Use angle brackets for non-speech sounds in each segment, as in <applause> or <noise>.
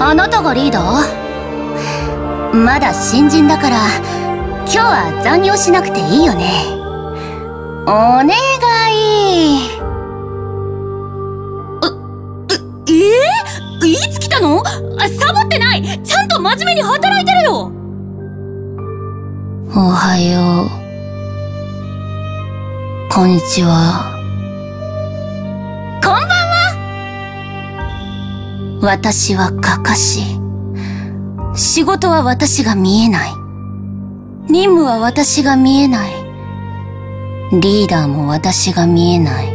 あなたがリーダー？まだ新人だから今日は残業しなくていいよね。お願い。ええ？ー、いつ来たの？サボってない！ちゃんと真面目に働いてるよ！おはよう。こんにちは私はかかし仕事は私が見えない。任務は私が見えない。リーダーも私が見えない。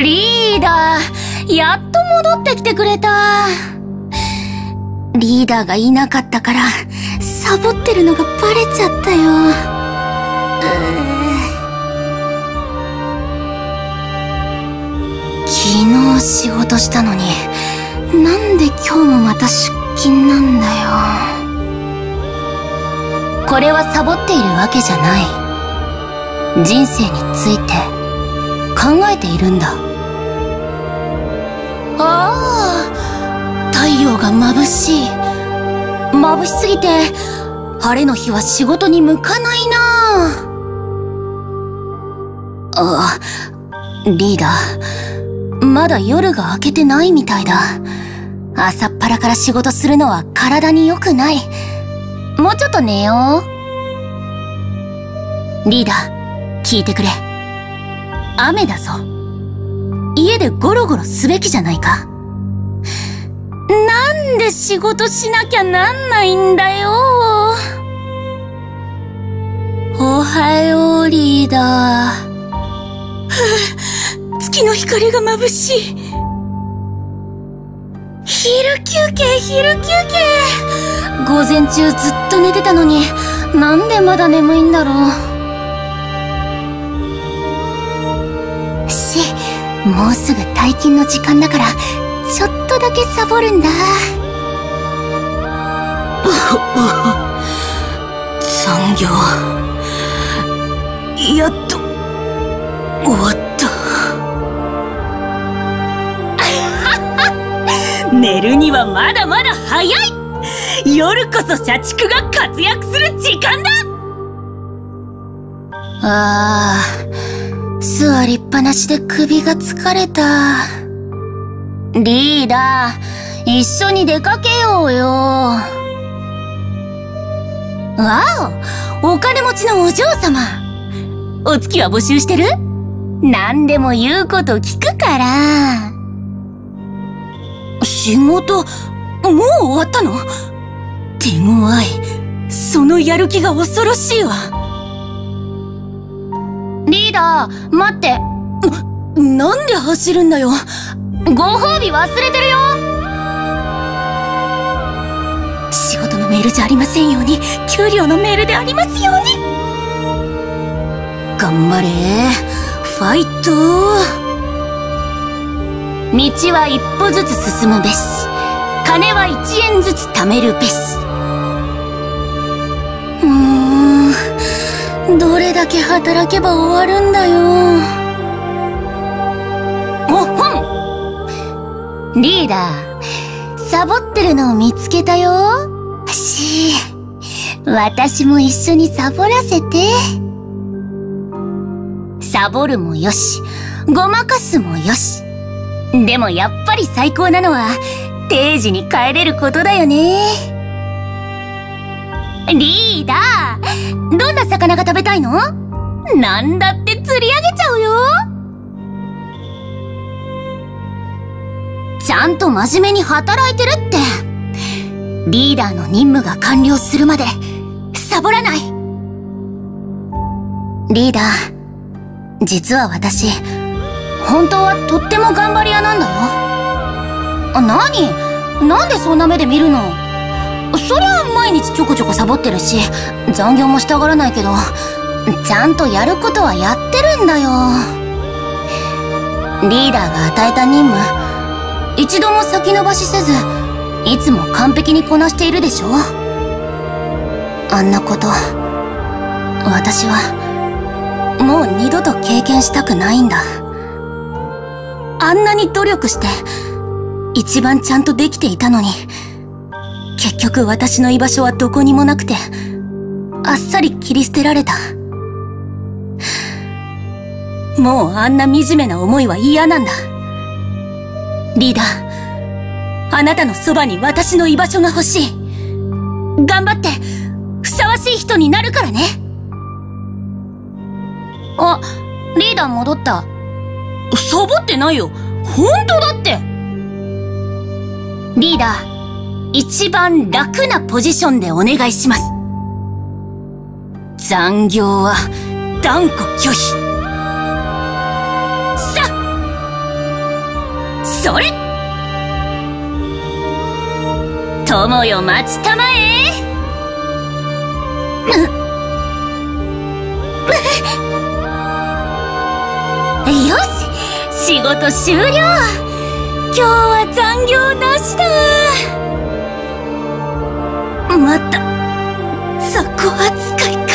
リーダーやっと戻ってきてくれた。リーダーがいなかったからサボってるのがバレちゃったよ。昨日仕事したのになんで今日もまた出勤なんだよ。これはサボっているわけじゃない。人生について考えているんだ。ああ太陽が眩しい。眩しすぎて晴れの日は仕事に向かないな。ああリーダー。まだ夜が明けてないみたいだ。朝っぱらから仕事するのは体に良くない。もうちょっと寝よう。リーダー聞いてくれ。雨だぞ。家でゴロゴロすべきじゃないか。なんで仕事しなきゃなんないんだよ。おはようリーダー。月の光が眩しい。昼休憩昼休憩。午前中ずっと寝てたのになんでまだ眠いんだろう。しもうすぐ退勤の時間だからちょっとだけサボるんだ。残業。やっと終わった。寝るにはまだまだ早い。夜こそ社畜が活躍する時間だ。ああ座りっぱなしで首が疲れた。リーダー一緒に出かけようよ。わおお金持ちのお嬢様。お月は募集してる？何でも言うこと聞くから仕事、もう終わったの？手強い。そのやる気が恐ろしいわ。リーダー、待って。なんで走るんだよ？ご褒美忘れてるよ仕事のメールじゃありませんように、給料のメールでありますように。頑張れ。ファイト道は一歩ずつ進むべし。金は一円ずつ貯めるべし。もうどれだけ働けば終わるんだよ。おほんリーダーサボってるのを見つけたよ。し私も一緒にサボらせて。サボるもよしごまかすもよしでもやっぱり最高なのは定時に帰れることだよね。リーダーどんな魚が食べたいの？なんだって釣り上げちゃうよ。ちゃんと真面目に働いてるって。リーダーの任務が完了するまでサボらない。リーダー実は私本当はとっても頑張り屋なんだよあ何なんでそんな目で見るの？そりゃ毎日ちょこちょこサボってるし残業もしたがらないけどちゃんとやることはやってるんだよ。リーダーが与えた任務一度も先延ばしせずいつも完璧にこなしているでしょ？あんなこと私はもう二度と経験したくないんだ。あんなに努力して一番ちゃんとできていたのに、結局私の居場所はどこにもなくて、あっさり切り捨てられた。もうあんな惨めな思いは嫌なんだ。リーダー、あなたのそばに私の居場所が欲しい。頑張って、ふさわしい人になるからね。あ、リーダー戻った。サボってないよ。本当だって。リーダー、一番楽なポジションでお願いします。残業は断固拒否さあ。それ友よ待ちたまえ <laughs> よし仕事終了。今日は残業なしだ。また。雑魚扱い。